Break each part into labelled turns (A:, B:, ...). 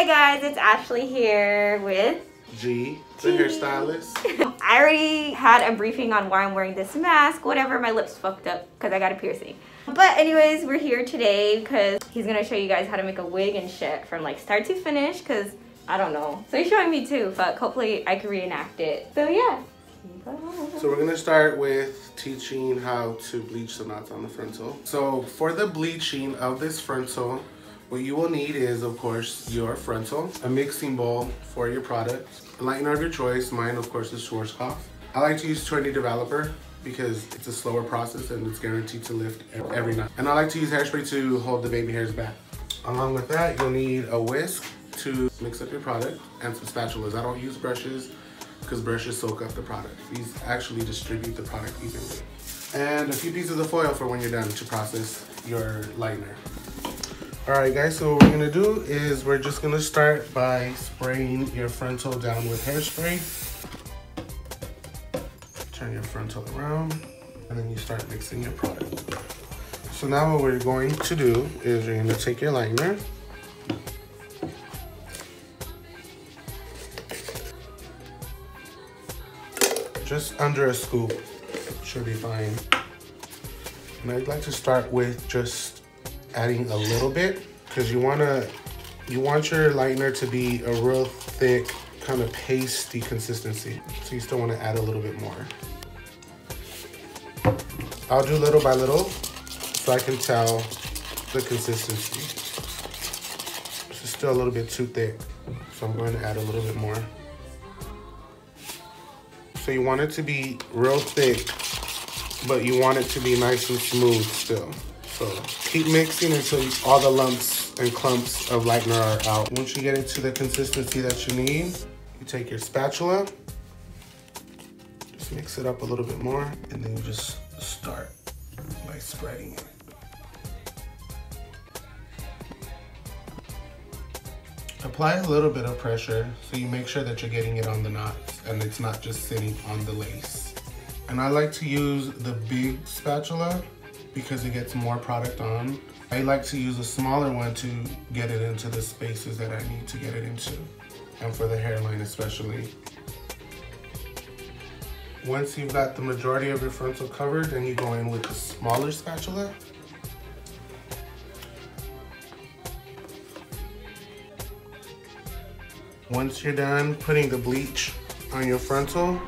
A: Hi guys, it's Ashley here with
B: G, the
A: G.
B: hairstylist.
A: I already had a briefing on why I'm wearing this mask, whatever, my lips fucked up because I got a piercing. But anyways, we're here today because he's gonna show you guys how to make a wig and shit from like start to finish because I don't know. So he's showing me too, but hopefully I can reenact it. So yeah.
B: So we're gonna start with teaching how to bleach the knots on the frontal. So for the bleaching of this frontal, what you will need is, of course, your frontal, a mixing bowl for your product, a lightener of your choice. Mine, of course, is Schwarzkopf. I like to use 20 Developer because it's a slower process and it's guaranteed to lift every knot. And I like to use hairspray to hold the baby hairs back. Along with that, you'll need a whisk to mix up your product and some spatulas. I don't use brushes because brushes soak up the product. These actually distribute the product evenly. And a few pieces of foil for when you're done to process your lightener. All right guys, so what we're gonna do is we're just gonna start by spraying your frontal down with hairspray. Turn your frontal around and then you start mixing your product. So now what we're going to do is you're gonna take your liner, just under a scoop should be fine. And I'd like to start with just adding a little bit because you wanna you want your lightener to be a real thick kind of pasty consistency. So you still wanna add a little bit more. I'll do little by little so I can tell the consistency. This is still a little bit too thick. So I'm going to add a little bit more. So you want it to be real thick, but you want it to be nice and smooth still. So keep mixing until all the lumps and clumps of lightener are out. Once you get it to the consistency that you need, you take your spatula, just mix it up a little bit more, and then you just start by spreading it. Apply a little bit of pressure so you make sure that you're getting it on the knots and it's not just sitting on the lace. And I like to use the big spatula because it gets more product on. I like to use a smaller one to get it into the spaces that I need to get it into and for the hairline especially. Once you've got the majority of your frontal covered, then you go in with the smaller spatula Once you're done putting the bleach on your frontal,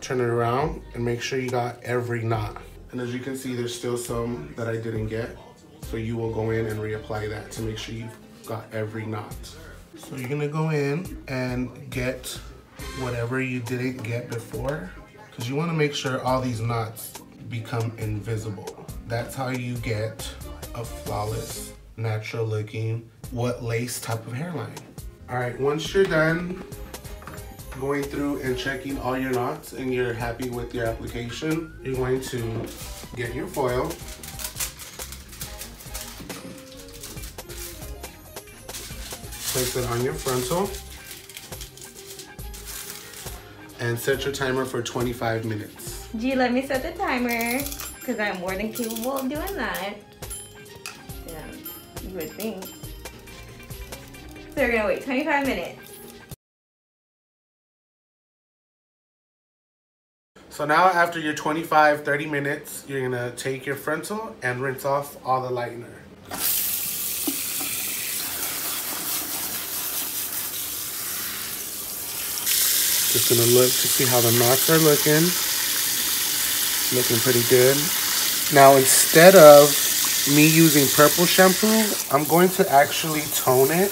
B: turn it around and make sure you got every knot. And as you can see, there's still some that I didn't get. So you will go in and reapply that to make sure you've got every knot. So you're gonna go in and get whatever you didn't get before, because you wanna make sure all these knots become invisible. That's how you get a flawless, natural looking, what lace type of hairline. All right, once you're done going through and checking all your knots and you're happy with your application, you're going to get your foil. Place it on your frontal and set your timer for 25 minutes.
A: G, let me set the timer because I'm more than capable of doing that. Yeah, you would think. So we're gonna wait 25 minutes.
B: So now after your 25, 30 minutes, you're gonna take your frontal and rinse off all the lightener. Just gonna look to see how the knots are looking. Looking pretty good. Now instead of me using purple shampoo, I'm going to actually tone it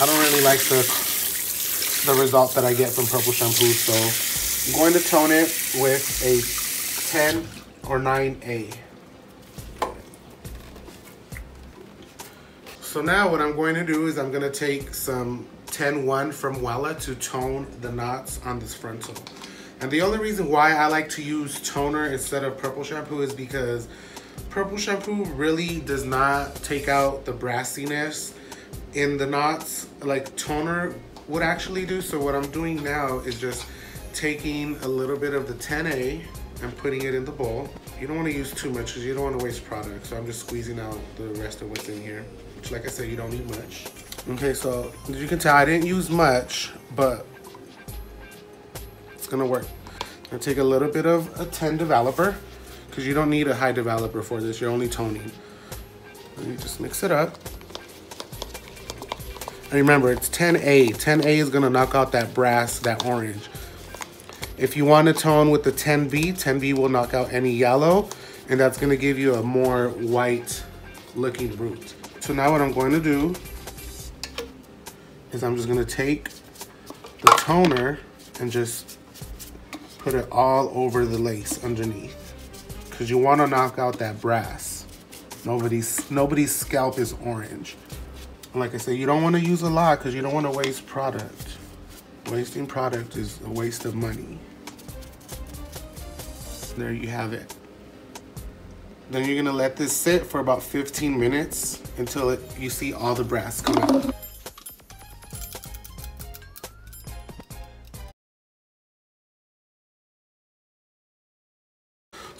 B: I don't really like the the result that I get from purple shampoo, so I'm going to tone it with a 10 or 9A. So now what I'm going to do is I'm going to take some 10-1 from Wella to tone the knots on this frontal. And the only reason why I like to use toner instead of purple shampoo is because purple shampoo really does not take out the brassiness in the knots like toner would actually do. So what I'm doing now is just taking a little bit of the 10A and putting it in the bowl. You don't want to use too much because you don't want to waste product. So I'm just squeezing out the rest of what's in here. Which like I said, you don't need much. Okay, so as you can tell, I didn't use much, but it's gonna work. Gonna take a little bit of a 10 developer because you don't need a high developer for this. You're only toning. And you just mix it up. And remember, it's 10A. 10A is gonna knock out that brass, that orange. If you want to tone with the 10B, 10B will knock out any yellow, and that's gonna give you a more white looking root. So now what I'm going to do is I'm just gonna take the toner and just put it all over the lace underneath. Cause you wanna knock out that brass. Nobody's, nobody's scalp is orange. Like I said, you don't wanna use a lot cause you don't wanna waste product. Wasting product is a waste of money. There you have it. Then you're gonna let this sit for about 15 minutes until it, you see all the brass come out.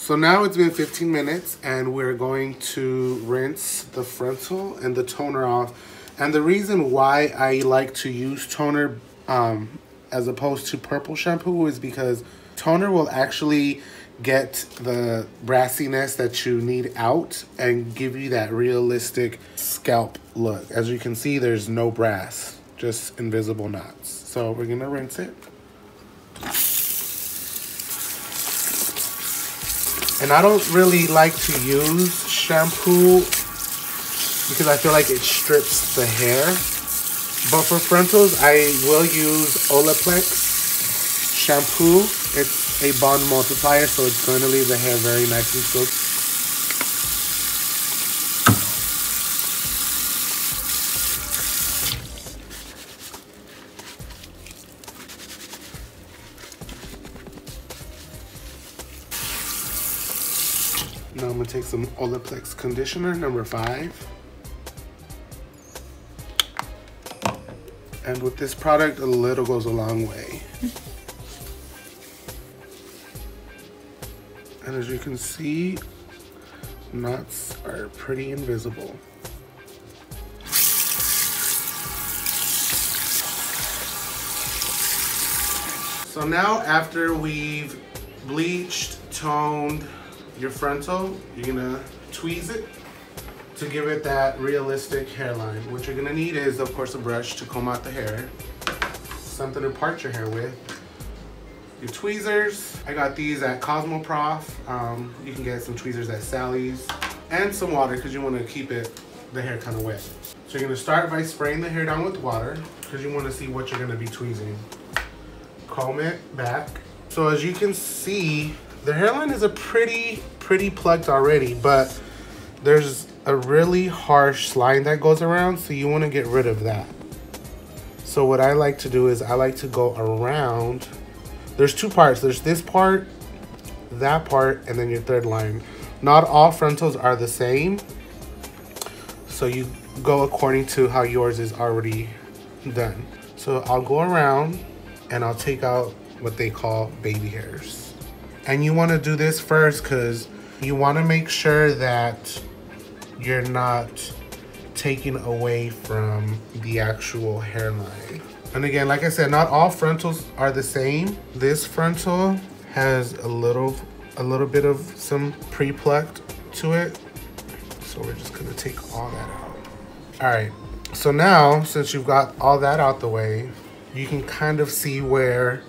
B: So now it's been 15 minutes and we're going to rinse the frontal and the toner off. And the reason why I like to use toner um, as opposed to purple shampoo is because toner will actually get the brassiness that you need out and give you that realistic scalp look. As you can see, there's no brass, just invisible knots. So we're gonna rinse it. And I don't really like to use shampoo because I feel like it strips the hair. But for frontals, I will use Olaplex shampoo. It's a bond multiplier, so it's going to leave the hair very nice and silky. Now I'm gonna take some Olaplex conditioner, number five. And with this product, a little goes a long way. And as you can see, knots are pretty invisible. So now after we've bleached, toned your frontal, you're gonna tweeze it to give it that realistic hairline. What you're gonna need is, of course, a brush to comb out the hair, something to part your hair with, your tweezers. I got these at Cosmoprof. Um, you can get some tweezers at Sally's, and some water because you want to keep it the hair kind of wet. So you're gonna start by spraying the hair down with water because you want to see what you're gonna be tweezing. Comb it back. So as you can see, the hairline is a pretty, pretty plucked already, but there's a really harsh line that goes around, so you want to get rid of that. So what I like to do is I like to go around. There's two parts. There's this part, that part, and then your third line. Not all frontals are the same. So you go according to how yours is already done. So I'll go around and I'll take out what they call baby hairs. And you want to do this first because you want to make sure that you're not taking away from the actual hairline. And again, like I said, not all frontals are the same. This frontal has a little, a little bit of some pre-plucked to it. So we're just gonna take all that out. All right, so now, since you've got all that out the way, you can kind of see where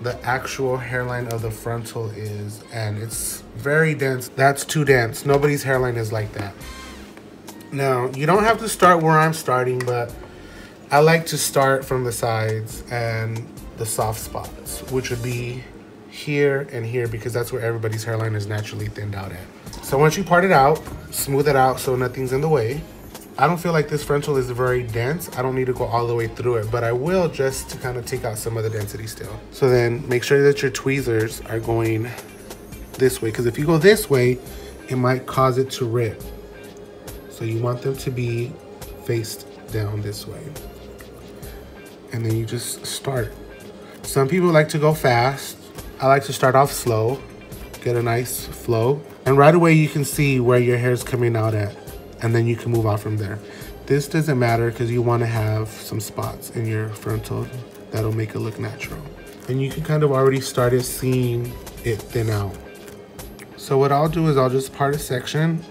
B: the actual hairline of the frontal is and it's very dense. That's too dense. Nobody's hairline is like that. Now, you don't have to start where I'm starting, but I like to start from the sides and the soft spots, which would be here and here because that's where everybody's hairline is naturally thinned out at. So once you part it out, smooth it out so nothing's in the way. I don't feel like this frontal is very dense. I don't need to go all the way through it, but I will just to kind of take out some of the density still. So then make sure that your tweezers are going this way because if you go this way, it might cause it to rip. So you want them to be faced down this way. And then you just start. Some people like to go fast. I like to start off slow, get a nice flow. And right away you can see where your hair is coming out at. And then you can move on from there. this doesn't matter because you want to have some spots in your frontal that'll make it look natural. And you can kind of already started seeing it thin out. So what I'll do is I'll just part a section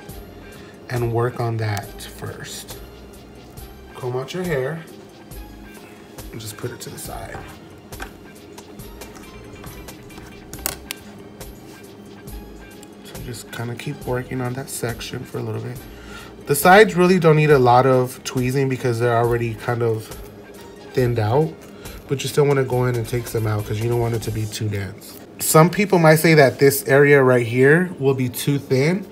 B: and work on that first. Comb out your hair and just put it to the side. So just kind of keep working on that section for a little bit. The sides really don't need a lot of tweezing because they're already kind of thinned out, but you still want to go in and take some out because you don't want it to be too dense. Some people might say that this area right here will be too thin,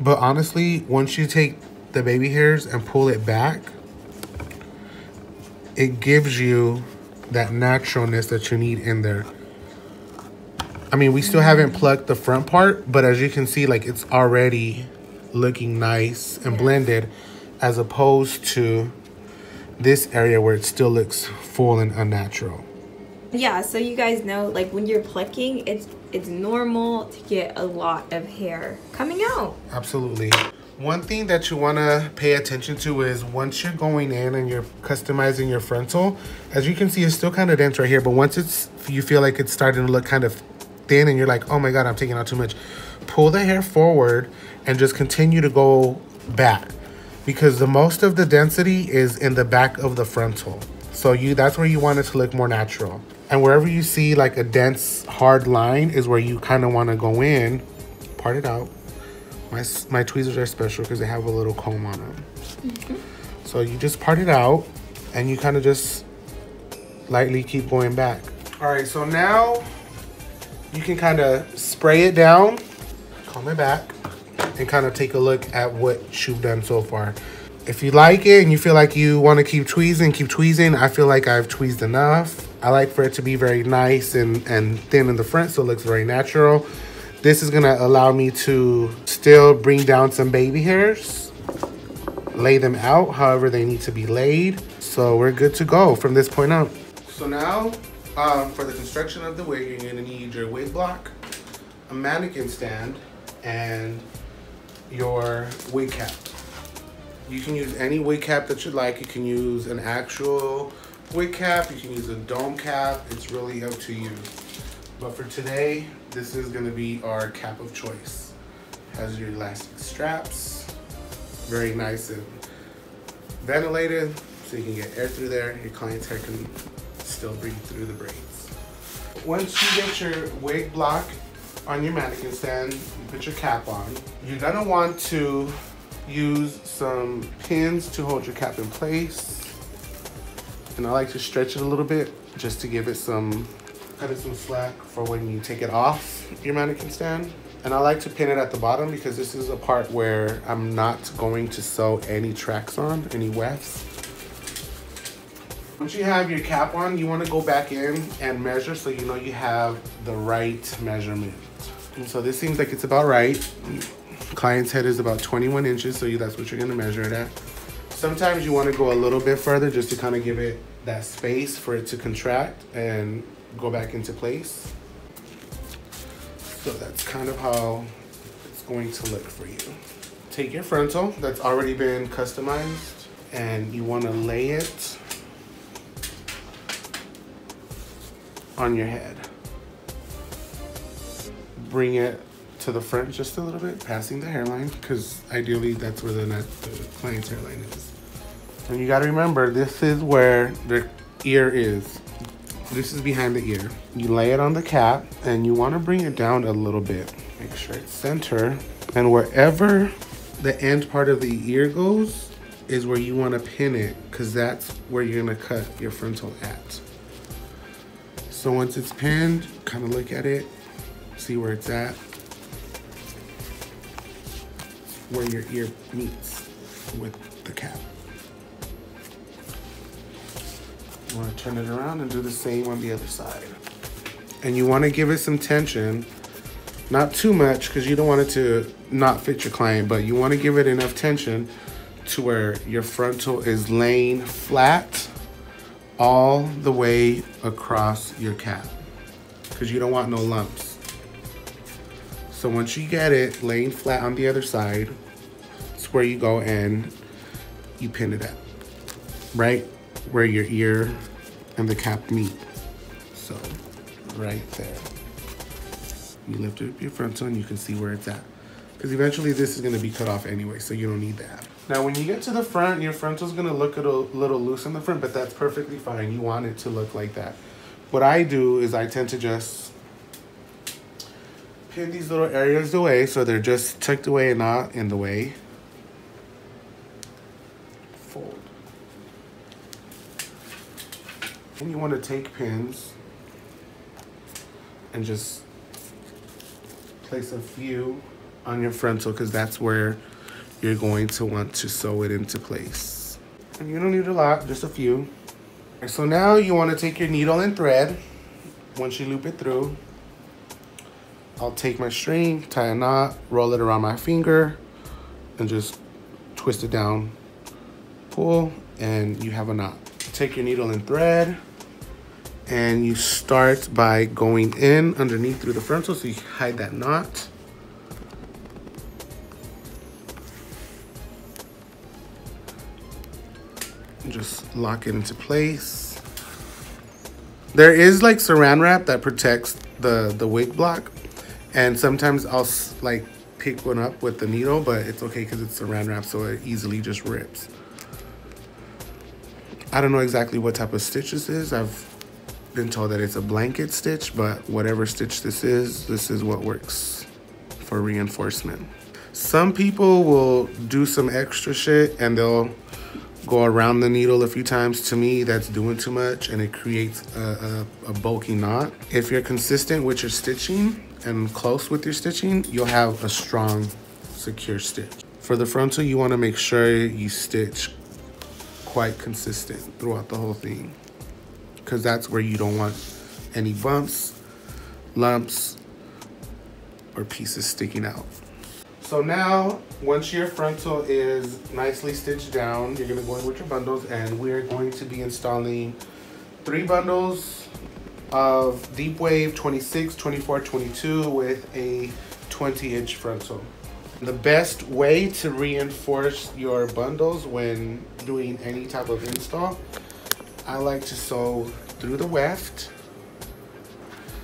B: but honestly, once you take the baby hairs and pull it back, it gives you that naturalness that you need in there. I mean, we still mm. haven't plucked the front part, but as you can see, like it's already looking nice and blended as opposed to this area where it still looks full and unnatural.
A: Yeah, so you guys know like when you're plucking, it's it's normal to get a lot of hair coming out.
B: Absolutely. One thing that you want to pay attention to is once you're going in and you're customizing your frontal, as you can see, it's still kind of dense right here, but once it's, you feel like it's starting to look kind of thin and you're like, oh my God, I'm taking out too much, pull the hair forward and just continue to go back because the most of the density is in the back of the frontal. So you that's where you want it to look more natural. And wherever you see like a dense hard line is where you kind of want to go in, part it out. My, my tweezers are special because they have a little comb on them. Mm -hmm. So you just part it out and you kind of just lightly keep going back. All right, so now you can kind of spray it down, comb it back, and kind of take a look at what you've done so far. If you like it and you feel like you want to keep tweezing, keep tweezing. I feel like I've tweezed enough. I like for it to be very nice and, and thin in the front so it looks very natural. This is to allow me to still bring down some baby hairs, lay them out however they need to be laid. So we're good to go from this point out. So now um, for the construction of the wig, you're to need your wig block, a mannequin stand, and your wig cap. You can use any wig cap that you like. You can use an actual wig cap. You can use a dome cap. It's really up to you. But for today, this is gonna be our cap of choice. Has your elastic straps. Very nice and ventilated, so you can get air through there. Your client's hair can still breathe through the braids. Once you get your wig block on your mannequin stand, you put your cap on. You're gonna want to use some pins to hold your cap in place. And I like to stretch it a little bit just to give it some, cut it some slack for when you take it off your mannequin stand. And I like to pin it at the bottom because this is a part where I'm not going to sew any tracks on, any wefts. Once you have your cap on, you want to go back in and measure so you know you have the right measurement. And so this seems like it's about right. Client's head is about 21 inches, so you that's what you're gonna measure it at. Sometimes you wanna go a little bit further just to kind of give it that space for it to contract and go back into place. So that's kind of how it's going to look for you. Take your frontal that's already been customized and you wanna lay it on your head. Bring it to the front just a little bit, passing the hairline, because ideally that's where the, the client's hairline is. And you gotta remember, this is where the ear is. This is behind the ear. You lay it on the cap and you wanna bring it down a little bit. Make sure it's center. And wherever the end part of the ear goes is where you wanna pin it because that's where you're gonna cut your frontal at. So once it's pinned, kind of look at it, see where it's at. where your ear meets with the cap. You want to turn it around and do the same on the other side. And you want to give it some tension, not too much because you don't want it to not fit your client, but you want to give it enough tension to where your frontal is laying flat all the way across your cap because you don't want no lumps. So once you get it laying flat on the other side, it's where you go and you pin it up, Right where your ear and the cap meet. So, right there. You lift up your frontal and you can see where it's at. Because eventually this is going to be cut off anyway, so you don't need that. Now, when you get to the front, your frontal's going to look a little loose in the front, but that's perfectly fine. You want it to look like that. What I do is I tend to just pin these little areas away so they're just tucked away and not in the way. And you want to take pins and just place a few on your frontal because that's where you're going to want to sew it into place. And you don't need a lot, just a few. So now you want to take your needle and thread. Once you loop it through, I'll take my string, tie a knot, roll it around my finger, and just twist it down, pull, and you have a knot. Take your needle and thread, and you start by going in underneath through the frontal so you hide that knot. Just lock it into place. There is like saran wrap that protects the, the wig block. And sometimes I'll like pick one up with the needle, but it's okay because it's saran wrap so it easily just rips. I don't know exactly what type of stitch this is. I've been told that it's a blanket stitch, but whatever stitch this is, this is what works for reinforcement. Some people will do some extra shit and they'll go around the needle a few times. To me, that's doing too much and it creates a, a, a bulky knot. If you're consistent with your stitching and close with your stitching, you'll have a strong, secure stitch. For the frontal, you wanna make sure you stitch quite consistent throughout the whole thing because that's where you don't want any bumps, lumps, or pieces sticking out. So now, once your frontal is nicely stitched down, you're gonna go in with your bundles and we're going to be installing three bundles of Deep Wave 26, 24, 22 with a 20 inch frontal. The best way to reinforce your bundles when doing any type of install I like to sew through the weft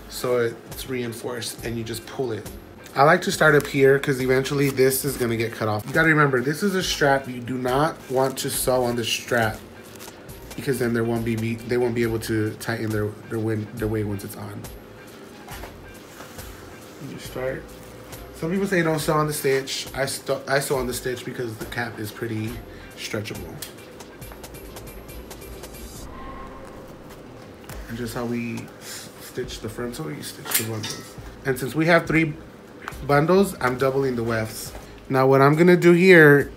B: so it's reinforced and you just pull it. I like to start up here because eventually this is going to get cut off. You got to remember, this is a strap. You do not want to sew on the strap because then there won't be they won't be able to tighten their their, win, their weight once it's on. You start. Some people say don't sew on the stitch. I, I sew on the stitch because the cap is pretty stretchable. And just how we stitch the frontal, you stitch the bundles. And since we have three bundles, I'm doubling the wefts. Now what I'm gonna do here,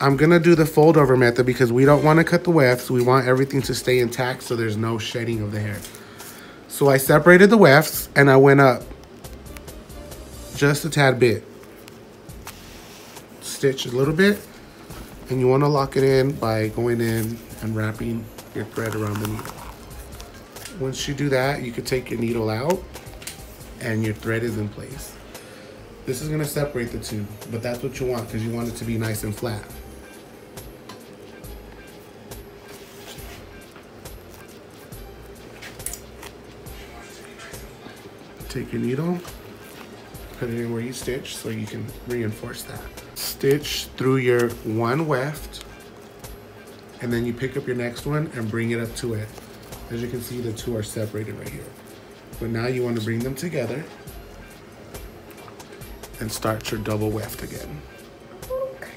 B: I'm gonna do the fold over method because we don't wanna cut the wefts. We want everything to stay intact so there's no shedding of the hair. So I separated the wefts and I went up just a tad bit. Stitch a little bit and you wanna lock it in by going in and wrapping your thread around the needle. Once you do that, you can take your needle out and your thread is in place. This is gonna separate the two, but that's what you want because you want it to be nice and flat. Take your needle, put it in where you stitch so you can reinforce that. Stitch through your one weft, and then you pick up your next one and bring it up to it. As you can see, the two are separated right here. But now you want to bring them together and start your double weft again.
A: Okay.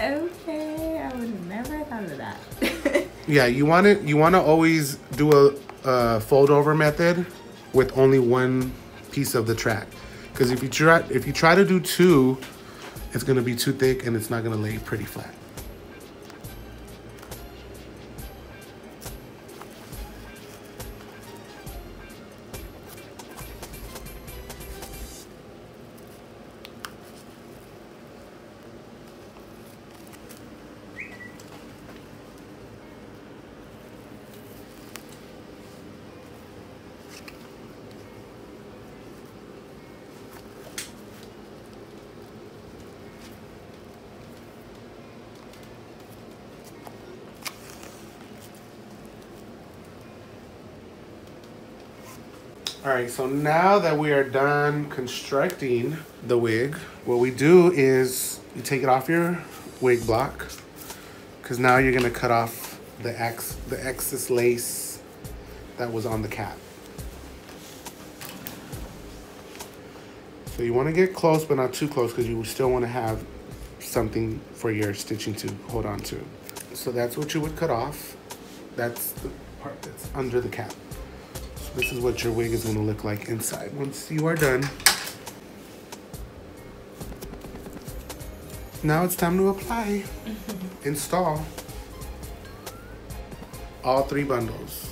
A: Okay, I would have never thought of that.
B: yeah, you want it. You want to always do a, a fold over method with only one piece of the track. Because if you try if you try to do two, it's gonna be too thick and it's not gonna lay pretty flat. All right, so now that we are done constructing the wig, what we do is you take it off your wig block because now you're gonna cut off the ex the excess lace that was on the cap. So you want to get close, but not too close because you still want to have something for your stitching to hold on to. So that's what you would cut off. That's the part that's under the cap. This is what your wig is going to look like inside once you are done. Now it's time to apply. Mm-hmm. Install all three bundles.